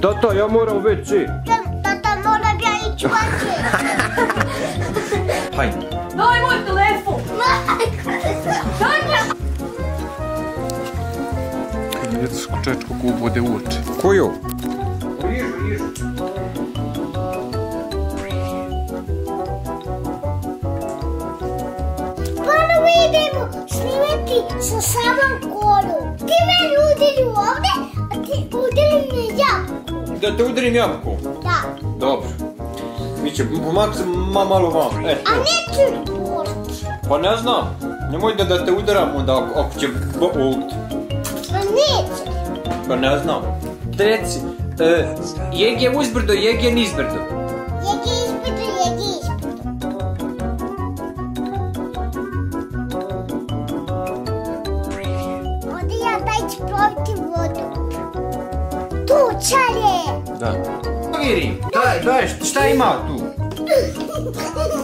Tata, ja moram u WC. Tata, moram ja ići vaće. Hajde. Daj moj telefon! Daj moj... Djecko čečko kubode uoči. Koju? Ponovo idemo snimati sa samom korom. Ti meni udari ovdje, a ti udari me jabuku. Da te udarim jabuku? Da. Dobro. Mi će pomak se ma malo vam. E, A neću sport. pa ne znam. Nemoj da, da te udaram onda ako, ako će bolt. Pa neće. Pa ne znam. Reci, e, jeg je uzbrdo, jeg je nizbrdo. Ću ploviti vodu. Tučare! Da. Viri, daj, daj, šta ima tu?